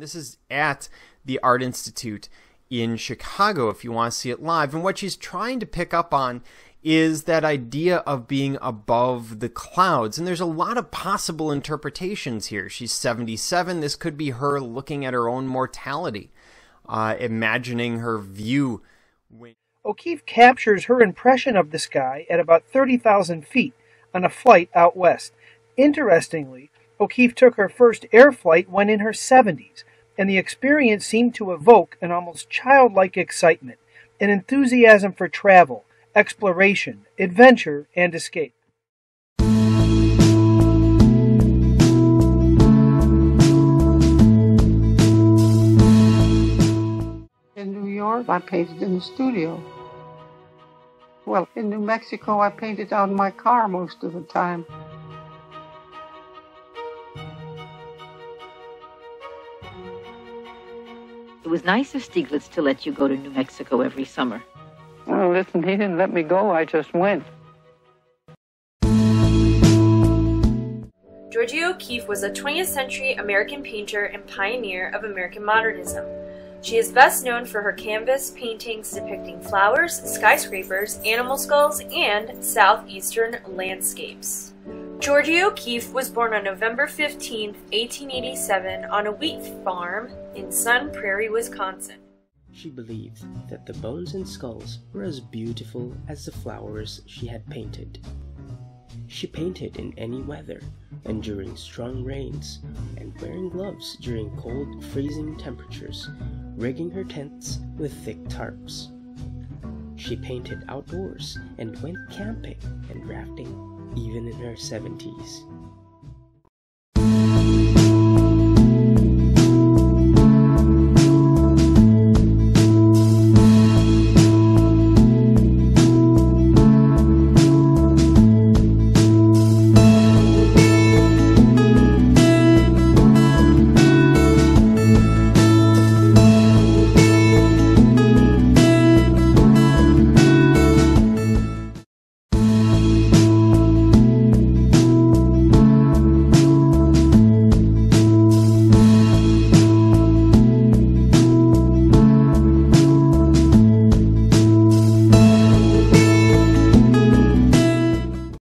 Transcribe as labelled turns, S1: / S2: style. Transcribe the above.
S1: This is at the Art Institute in Chicago if you want to see it live. And what she's trying to pick up on is that idea of being above the clouds. And there's a lot of possible interpretations here. She's 77. This could be her looking at her own mortality, uh, imagining her view.
S2: When- O'Keeffe captures her impression of the sky at about 30,000 feet on a flight out west. Interestingly, O'Keeffe took her first air flight when in her 70s, and the experience seemed to evoke an almost childlike excitement, an enthusiasm for travel, exploration, adventure, and escape.
S3: In New York, I painted in the studio. Well, in New Mexico, I painted out in my car most of the time.
S4: It was nice of Stieglitz to let you go to New Mexico every summer.
S3: Well, listen, he didn't let me go. I just went.
S5: Georgia O'Keeffe was a 20th century American painter and pioneer of American modernism. She is best known for her canvas paintings depicting flowers, skyscrapers, animal skulls, and southeastern landscapes. Georgia O'Keeffe was born on November 15, 1887, on a wheat farm in Sun Prairie, Wisconsin.
S6: She believed that the bones and skulls were as beautiful as the flowers she had painted. She painted in any weather and during strong rains, and wearing gloves during cold, freezing temperatures, rigging her tents with thick tarps. She painted outdoors and went camping and rafting even in her 70s.